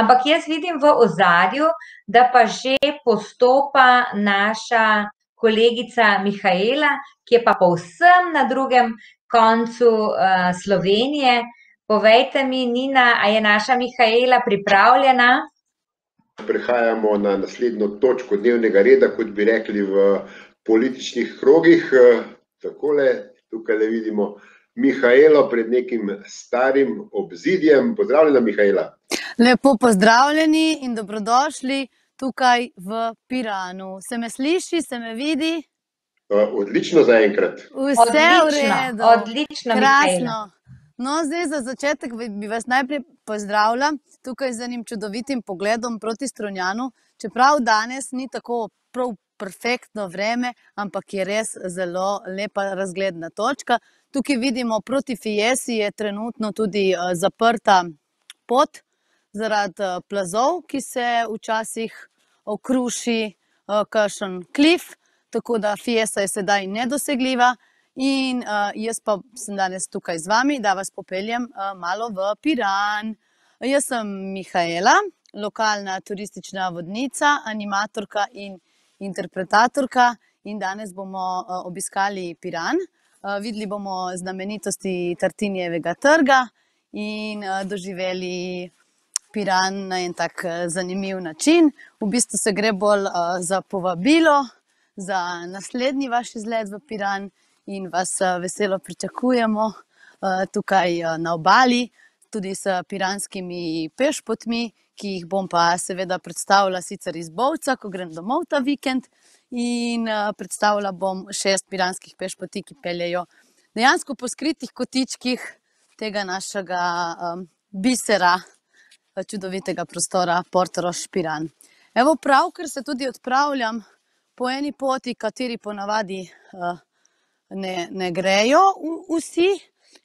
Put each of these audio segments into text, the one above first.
ampak jaz vidim v ozadju, da pa že postopa naša kolegica Mihaela, ki je pa povsem na drugem koncu uh, Slovenije. Povejte mi, Nina, a je naša Mihaela pripravljena? Prehajamo na naslednjo točko dnevnega reda, kot bi rekli v političnih krogih. Takole, tukaj le vidimo Mihaelo pred nekim starim obzidjem. Pozdravljena, Mihaela. Lepo pozdravljeni in dobrodošli tukaj v Piranu. Se me sliši, se me vidi? Odlično za enkrat. Vse Odlično, v redu. odlično. Krasno. No, zdaj za začetek bi vas najprej pozdravila tukaj z enim čudovitim pogledom proti Strunjanu. Čeprav danes ni tako prav perfektno vreme, ampak je res zelo lepa razgledna točka. Tukaj vidimo proti Fiesi je trenutno tudi uh, zaprta pot zaradi uh, plazov, ki se včasih okruši uh, kakšen klif, tako da Fiesa je sedaj nedosegljiva. In uh, jaz pa sem danes tukaj z vami, da vas popeljem uh, malo v Piran. Jaz sem Mihaela, lokalna turistična vodnica, animatorka in interpretatorka, in danes bomo uh, obiskali Piran. Uh, videli bomo znamenitosti Tartinijevega trga in uh, doživeli Piran na en tak uh, zanimiv način. V bistvu se gre bolj uh, za povabilo za naslednji vaš izlet v Piran in vas uh, veselo pričakujemo uh, tukaj uh, na obali, tudi s piranskimi pešpotmi, ki jih bom pa seveda predstavila sicer iz Bovca, ko grem domov ta vikend. In predstavila bom šest piranskih pešpoti, ki peljejo dejansko po skritih kotičkih tega našega um, bisera, čudovitega prostora Portoroš Piran. Evo, pravkar se tudi odpravljam po eni poti, kateri ponavadi uh, ne, ne grejo v- vsi,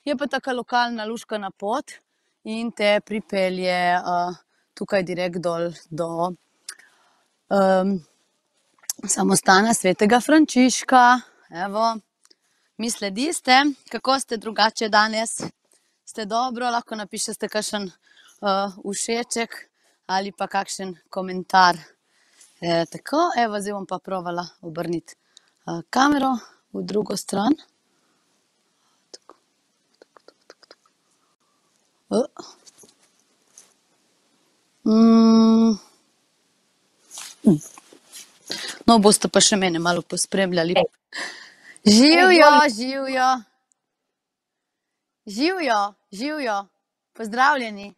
je pa taka lokalna luškana pot in te pripelje uh, tukaj direkt dol do um, samostana svetega Frančiška. Evo, misli ste, kako ste drugače danes? Ste dobro, lahko napišete kakšen uh, všeček ali pa kakšen komentar. E, tako, evo, zdaj bom pa provala obrniti uh, kamero v drugo stran. Tako, tako, tako, tako. Uh. Mm. No, boste pa še mene malo pospremljali. Živijo, živijo. Živijo, živijo. Pozdravljeni.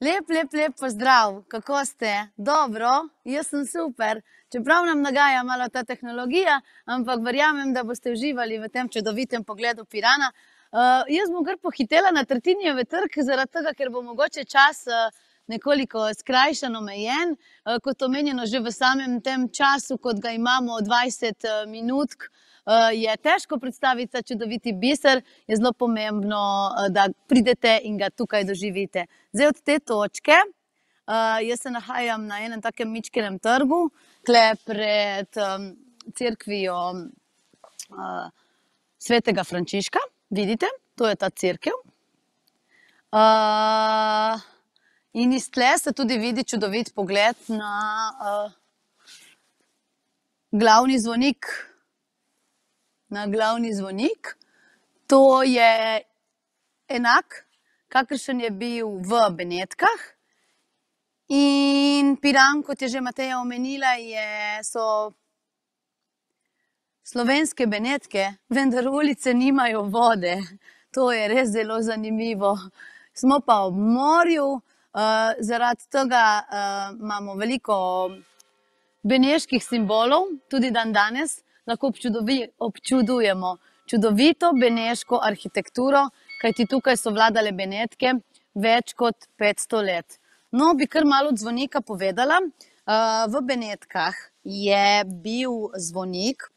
Lep, lep, lep pozdrav. Kako ste? Dobro, jaz sem super. Čeprav nam nagaja malo ta tehnologija, ampak verjamem, da boste uživali v tem čudovitem pogledu Pirana. Uh, jaz bom kar pohitela na Tartinijeve trg, zaradi tega, ker bo mogoče čas uh, nekoliko skrajšan, omejen. Uh, kot omenjeno, že v samem tem času, kot ga imamo 20 uh, minutk, uh, je težko predstaviti ta čudoviti biser, je zelo pomembno, uh, da pridete in ga tukaj doživite. Zdaj od te točke, uh, jaz se nahajam na enem takem mičkenem trgu, kle pred um, cerkvijo uh, svetega Frančiška. Vidite, to je ta cerkev. Uh, in iz tle se tudi vidi čudovit pogled na uh, glavni zvonik. Na glavni zvonik. To je enak, kakršen je bil v Benetkah. In Piran, kot je že Mateja omenila, je, so slovenske Benetke, vendar ulice nimajo vode. To je res zelo zanimivo. Smo pa ob morju, uh, zaradi tega uh, imamo veliko beneških simbolov, tudi dan danes lahko občudovi, občudujemo čudovito beneško arhitekturo, kajti tukaj so vladale Benetke več kot 500 let. No, bi kar malo zvonika povedala. Uh, v Benetkah je bil zvonik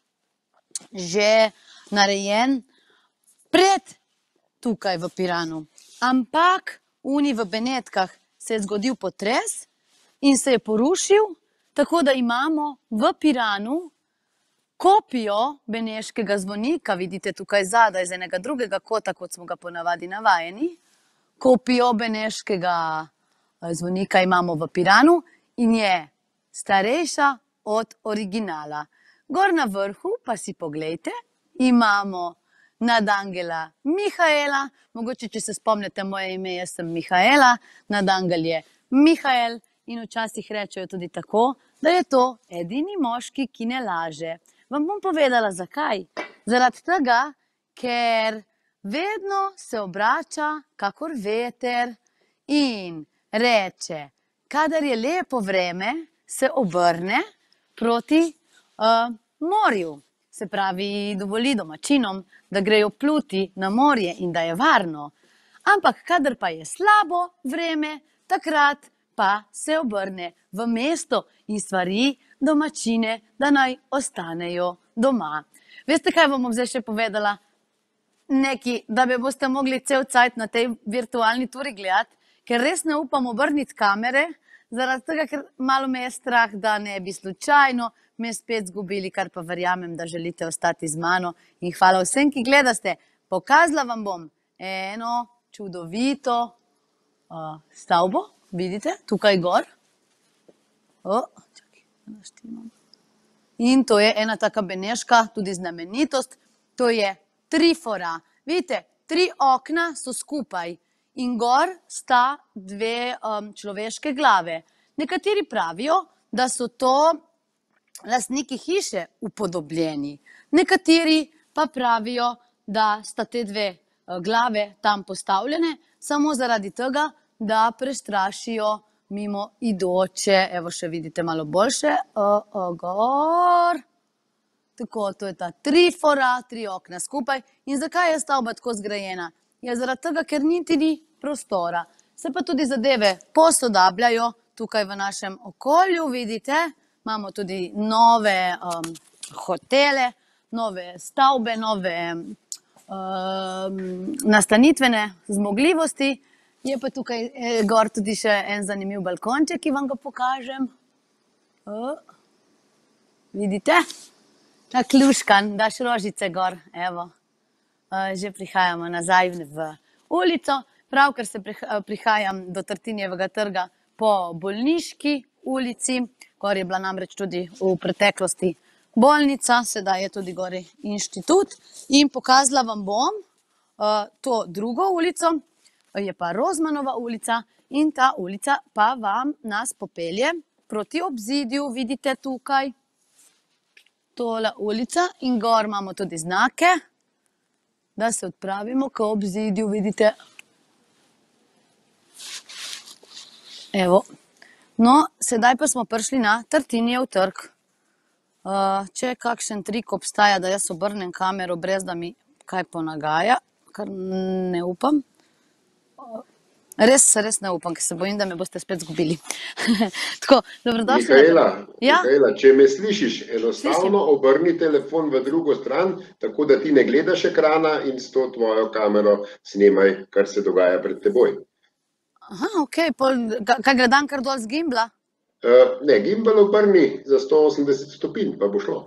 že narejen pred tukaj v Piranu. Ampak uni v Benetkah se je zgodil potres in se je porušil, tako da imamo v Piranu kopijo beneškega zvonika, vidite tukaj zadaj iz enega drugega kota, kot smo ga ponavadi navajeni, kopijo beneškega zvonika imamo v Piranu in je starejša od originala. Gor na vrhu pa si pogledajte, imamo nadangela Mihaela. Mogoče, če se spomnite moje ime, jaz sem Mihaela, nadangel je Mihael in včasih rečejo tudi tako, da je to edini moški, ki ne laže. Vam bom povedala, zakaj. Zaradi tega, ker vedno se obrača kakor veter in reče, kadar je lepo vreme, se obrne proti uh, morju. Se pravi, dovoli domačinom, da grejo pluti na morje in da je varno. Ampak, kadar pa je slabo vreme, takrat pa se obrne v mesto in stvari domačine, da naj ostanejo doma. Veste, kaj vam bom zdaj še povedala? Neki, da bi boste mogli cel cajt na tej virtualni turi gledati, ker res ne upam obrniti kamere, zaradi tega, ker malo me je strah, da ne bi slučajno me spet zgubili, kar pa verjamem, da želite ostati z mano. In hvala vsem, ki gledate. Pokazala vam bom eno čudovito uh, stavbo, vidite, tukaj gor. O, čakaj, In to je ena taka beneška, tudi znamenitost. To je trifora. Vidite, tri okna so skupaj in gor sta dve um, človeške glave. Nekateri pravijo, da so to lastniki hiše upodobljeni, nekateri pa pravijo, da sta te dve uh, glave tam postavljene samo zaradi tega, da prestrašijo mimo idoče. Evo še vidite malo boljše. O, o, gor. Tako, to je ta trifora, tri okna skupaj. In zakaj je stavba tako zgrajena? je zaradi tega, ker niti ni prostora. Se pa tudi zadeve posodabljajo tukaj v našem okolju, vidite, imamo tudi nove um, hotele, nove stavbe, nove um, nastanitvene zmogljivosti. Je pa tukaj eh, gor tudi še en zanimiv balkonček, ki vam ga pokažem. O, vidite? Ta kluškan, daš rožice gor, evo. Eh, že prihajamo nazaj v ulico. Pravkar se prihajam do Tartinjevega trga po bolniški ulici, kjer je bila namreč tudi v preteklosti bolnica, sedaj je tudi gori inštitut. In pokazala vam bom uh, to drugo ulico, je pa Rozmanova ulica in ta ulica pa vam nas popelje proti obzidju, vidite tukaj tole ulica in gor imamo tudi znake da se odpravimo k obzidju, vidite. Evo. No, sedaj pa smo prišli na Tartinijev trg. Uh, če kakšen trik obstaja, da jaz obrnem kamero, brez da mi kaj ponagaja, kar ne upam. Res, res ne upam, ker se bojim, da me boste spet zgubili. Tako, dobrodošli. Mikaela, ja? Mikaela, če me slišiš, enostavno Slišim. obrni telefon v drugo stran, tako da ti ne gledaš ekrana in s to tvojo kamero snemaj, kar se dogaja pred teboj. Aha, ok, Pol, kaj gledam kar dol z gimbla? Uh, ne, gimbal obrni za 180 stopinj, pa bo šlo.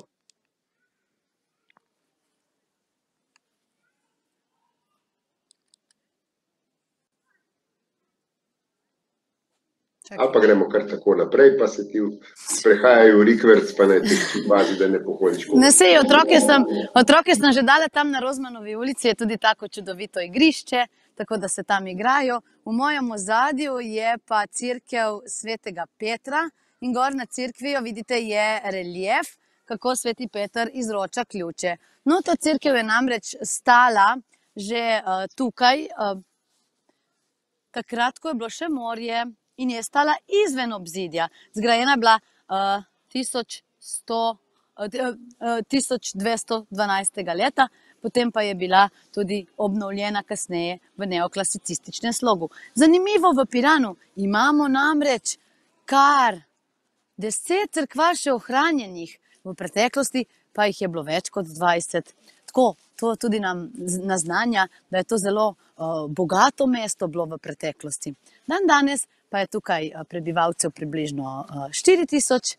Ali pa gremo kar tako naprej, pa se ti sprehajajo v rikverc, pa ne ti vazi, da ne pohodiš. Ne sej, otroke sem, otroke sem že dala tam na Rozmanovi ulici, je tudi tako čudovito igrišče, tako da se tam igrajo. V mojem ozadju je pa crkev svetega Petra in gor na crkvijo vidite je relief, kako sveti Petr izroča ključe. No, ta crkev je namreč stala že uh, tukaj, uh, takrat, ko je bilo še morje, in je stala izven obzidja. Zgrajena je bila uh, 1100, uh, 1212. leta, potem pa je bila tudi obnovljena kasneje v neoklasicističnem slogu. Zanimivo v Piranu imamo namreč kar deset crkva še ohranjenih, v preteklosti pa jih je bilo več kot 20. Tako, to tudi nam naznanja, da je to zelo uh, bogato mesto bilo v preteklosti. Dan danes pa je tukaj eh, prebivalcev približno 4000 eh,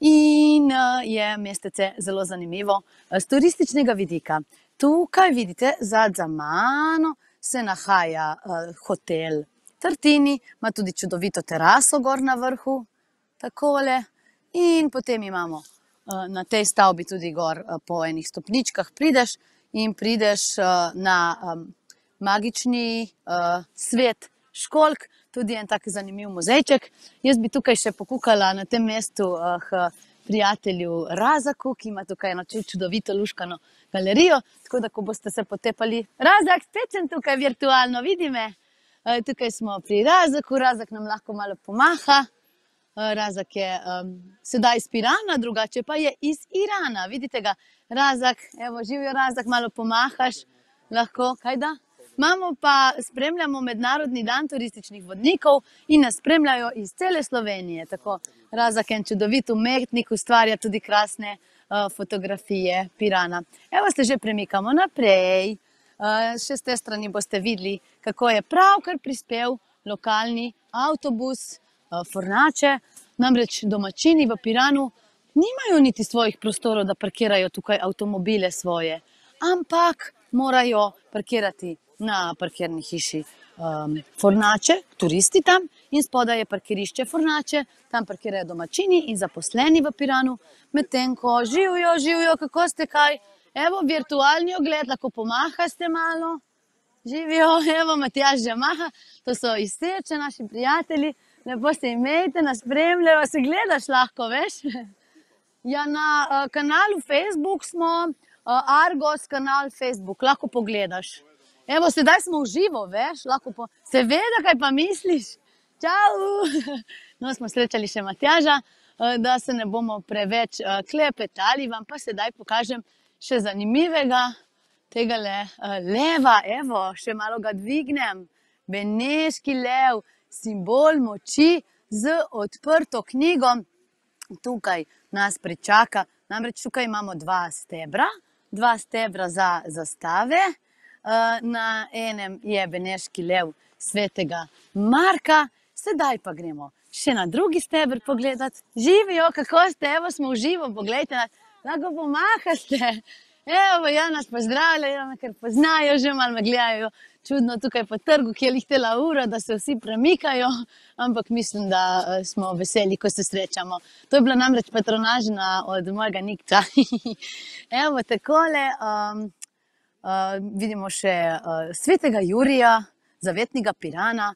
in eh, je mestece zelo zanimivo z turističnega vidika. Tukaj vidite, zad za mano se nahaja hotel Tartini, ima tudi čudovito teraso gor na vrhu, takole. In potem imamo na tej stavbi tudi gor po enih stopničkah prideš in prideš na magični svet školk, tudi en tak zanimiv muzejček. Jaz bi tukaj še pokukala na tem mestu uh, prijatelju Razaku, ki ima tukaj eno čudovito luškano galerijo. Tako da, ko boste se potepali, Razak, spet sem tukaj virtualno, vidi me. Uh, tukaj smo pri Razaku, Razak nam lahko malo pomaha. Uh, Razak je um, sedaj iz Pirana, drugače pa je iz Irana. Vidite ga, Razak, evo, živijo Razak, malo pomahaš, lahko, kaj da? Imamo pa, spremljamo Mednarodni dan turističnih vodnikov in nas spremljajo iz cele Slovenije. Tako Razak en čudovit umetnik ustvarja tudi krasne uh, fotografije Pirana. Evo se že premikamo naprej. Uh, še z te strani boste videli, kako je pravkar prispel lokalni avtobus uh, Fornače. Namreč domačini v Piranu nimajo niti svojih prostorov, da parkirajo tukaj avtomobile svoje, ampak morajo parkirati na parkirni hiši um, Fornače, turisti tam in spodaj je parkirišče Fornače, tam parkirajo domačini in zaposleni v Piranu, medtem ko živijo, živijo, kako ste kaj. Evo, virtualni ogled, lahko pomahaste malo. Živijo, evo, Matjaž že maha, to so izteče naši prijatelji, lepo se imejte, nas spremljajo, se gledaš lahko, veš. Ja, na uh, kanalu Facebook smo, uh, Argos kanal Facebook, lahko pogledaš. Evo, sedaj smo v živo, veš, lahko po... Seveda, kaj pa misliš? Čau! No, smo srečali še Matjaža, eh, da se ne bomo preveč eh, klepetali, vam pa sedaj pokažem še zanimivega tega le, eh, leva. Evo, še malo ga dvignem. Beneški lev, simbol moči z odprto knjigo. Tukaj nas pričaka, namreč tukaj imamo dva stebra, dva stebra za zastave, na enem je Beneški lev svetega Marka, sedaj pa gremo še na drugi stebr pogledati. Živijo, kako ste, evo smo v živo, pogledajte, lahko pomahate. Evo, ja, nas pozdravljajo, ker poznajo, že malo me gledajo čudno tukaj po trgu, ki je lihtela ura, da se vsi premikajo, ampak mislim, da eh, smo veseli, ko se srečamo. To je bila namreč patronažna od mojega Nikča. Evo, takole, um, vidimo še uh, svetega Jurija, zavetnega Pirana,